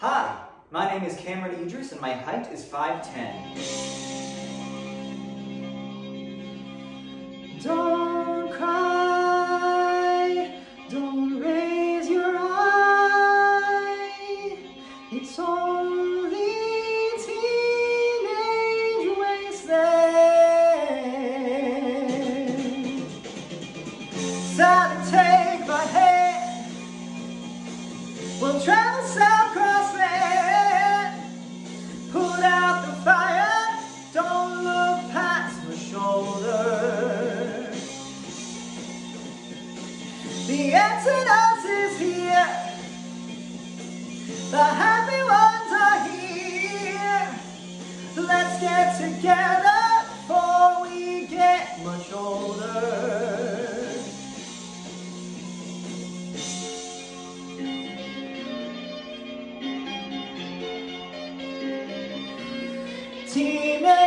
Hi, my name is Cameron Edris and my height is 5'10". Don't cry, don't raise your eye, it's only teenage wasteland. Sally, take my hand, we'll travel south cross land, put out the fire, don't look past my shoulder. The is here. The happy ones are here. Let's get together before we get team.